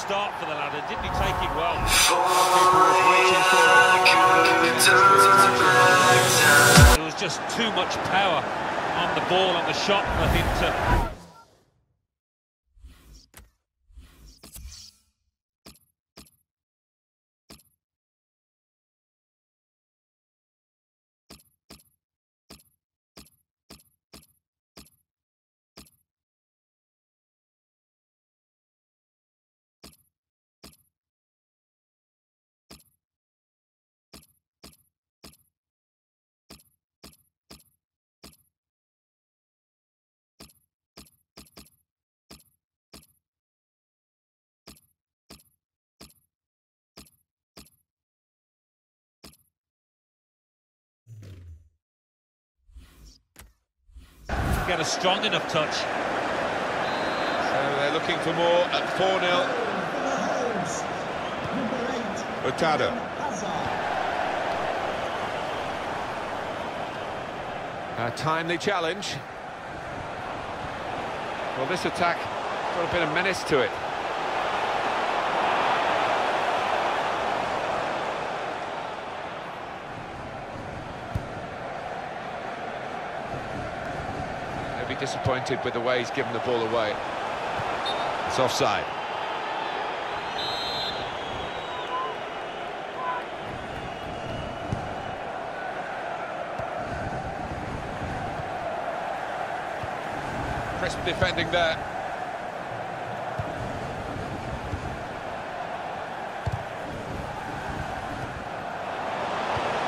start for the ladder, didn't he take it well? There was just too much power on the ball, on the shot for him to get a strong enough touch. So they're looking for more at 4-0. Hurtado. A timely challenge. Well, this attack got a bit of menace to it. Disappointed with the way he's given the ball away. It's offside. Crisp defending there.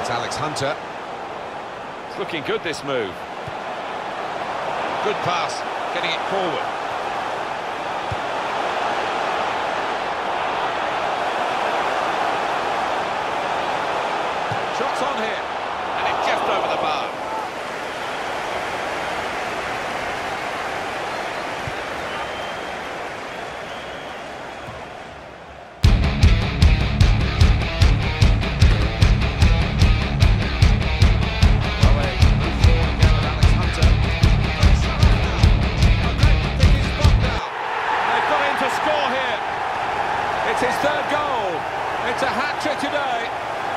It's Alex Hunter. It's looking good, this move. Good pass, getting it forward. His third goal. It's a hat-trick today.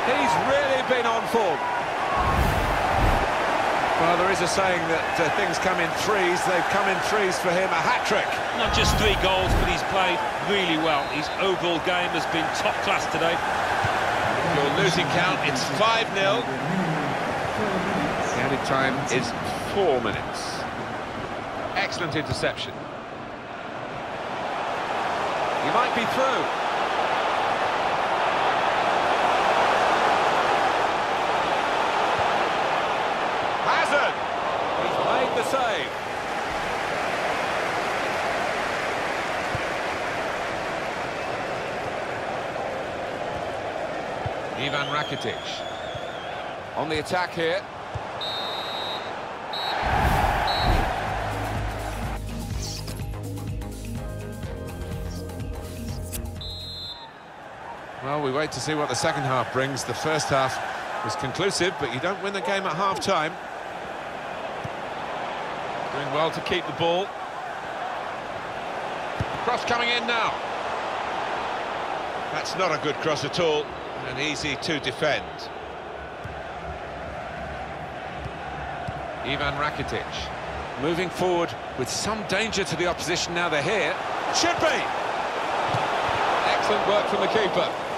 He's really been on form. Well, there is a saying that uh, things come in threes. They've come in threes for him, a hat-trick. Not just three goals, but he's played really well. His overall game has been top class today. Your losing count, it's 5-0. The added time is four minutes. Excellent interception. Might be through. Hazard! He's made the save. Ivan Rakitic on the attack here. Well, we wait to see what the second half brings. The first half was conclusive, but you don't win the game at half-time. Doing well to keep the ball. Cross coming in now. That's not a good cross at all, and easy to defend. Ivan Rakitic moving forward with some danger to the opposition now they're here. Should be! Excellent work from the keeper.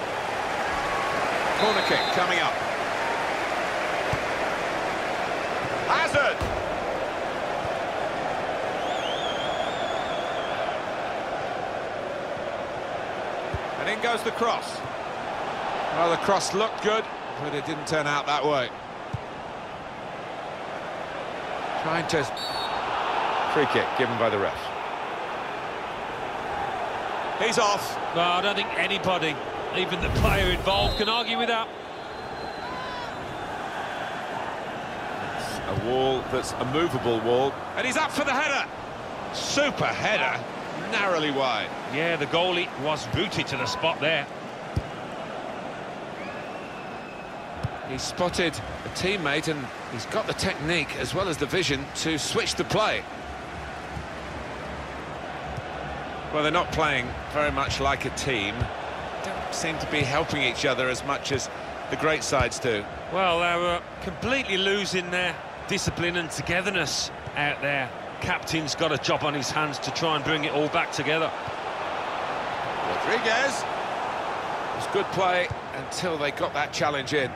Corner kick coming up. Hazard! And in goes the cross. Well, the cross looked good, but it didn't turn out that way. Trying to... Free kick given by the ref. He's off. Well, I don't think anybody, even the player involved, can argue with that. It's a wall that's a movable wall. And he's up for the header. Super header narrowly wide. Yeah, the goalie was rooted to the spot there. He's spotted a teammate and he's got the technique as well as the vision to switch the play. Well, they're not playing very much like a team. Seem to be helping each other as much as the great sides do. Well, they were completely losing their discipline and togetherness out there. Captain's got a job on his hands to try and bring it all back together. Rodriguez. It was good play until they got that challenge in.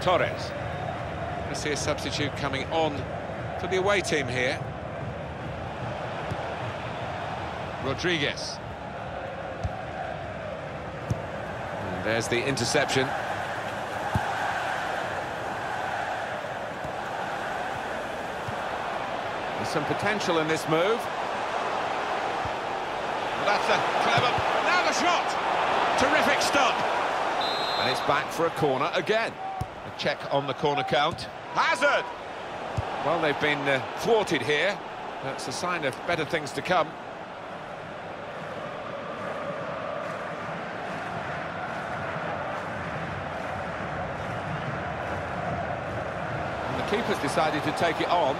Torres. I see a substitute coming on for the away team here. Rodriguez. And there's the interception. There's some potential in this move. That's a clever... Now the shot! Terrific stop. And it's back for a corner again. A check on the corner count. Hazard! Well, they've been uh, thwarted here. That's a sign of better things to come. Keeper's decided to take it on.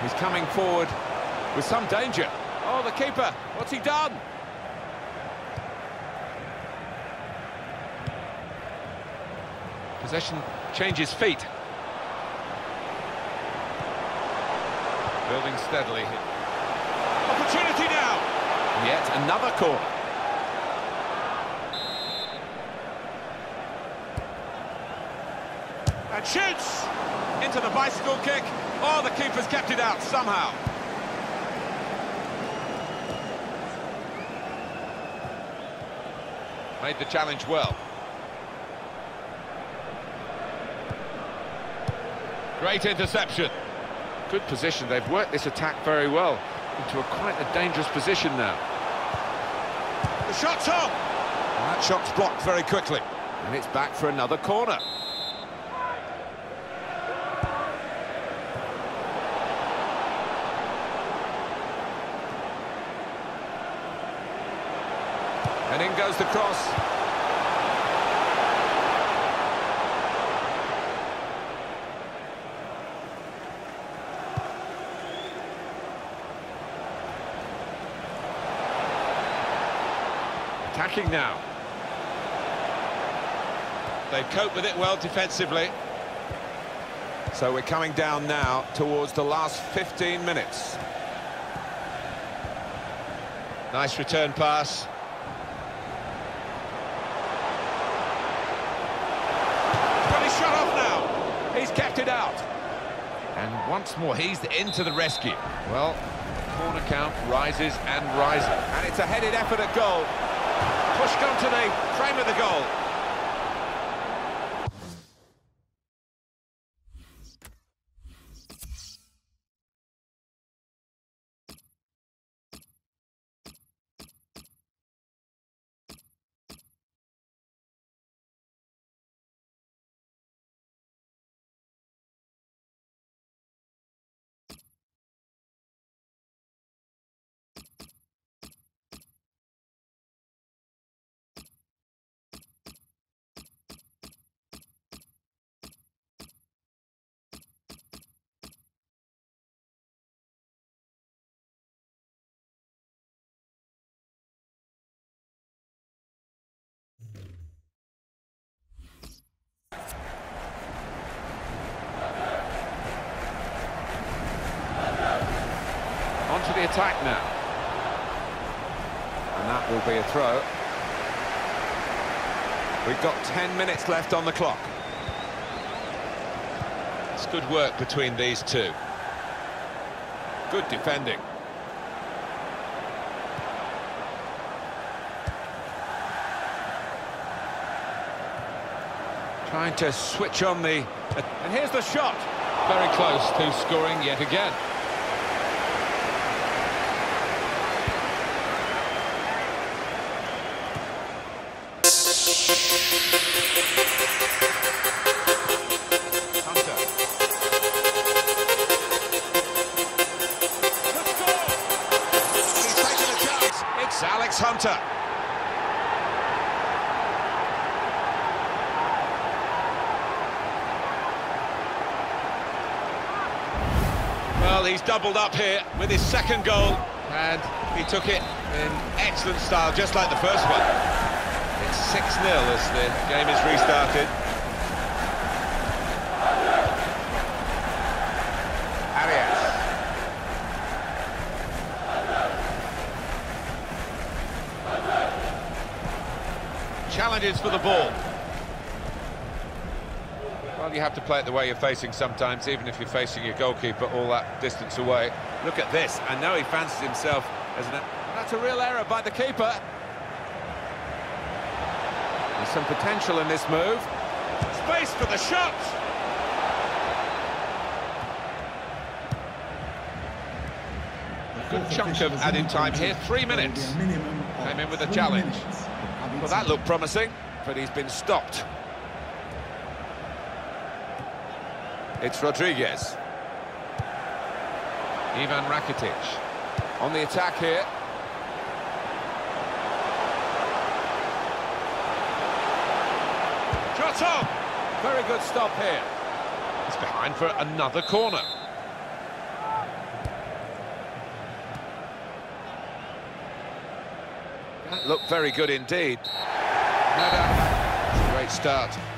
He's coming forward with some danger. Oh, the keeper, what's he done? Possession changes feet. Building steadily. Opportunity now! Yet another corner. And shoots! Into the bicycle kick. Oh, the keeper's kept it out somehow. Made the challenge well. Great interception. Good position. They've worked this attack very well into a quite a dangerous position now. The shot's on! And that shot's blocked very quickly. And it's back for another corner. And in goes the cross. Attacking now. They've coped with it well defensively. So we're coming down now towards the last 15 minutes. Nice return pass. But he's shut off now. He's kept it out. And once more, he's into the rescue. Well, corner count rises and rises. And it's a headed effort at goal. Pushed onto the frame of the goal. Attack now. And that will be a throw. We've got 10 minutes left on the clock. It's good work between these two. Good defending. Trying to switch on the... And here's the shot. Very close to scoring yet again. Hunter. To score! He's taken a chance. Morata. Well, he's doubled up here with his second goal, and he took it in excellent style, just like the first one. It's 6-0 as the game is restarted. Arias. Challenges for the ball. Well, you have to play it the way you're facing sometimes, even if you're facing your goalkeeper all that distance away. Look at this. I know he fancies himself as an... That's a real error by the keeper. There's some potential in this move. Space for the shot! Good chunk of added time here, three minutes. Came in with a challenge. Well, that looked promising, but he's been stopped. It's Rodriguez. Ivan Rakitic on the attack here. Very good stop here. It's behind for another corner. That looked very good indeed. No doubt. Great start.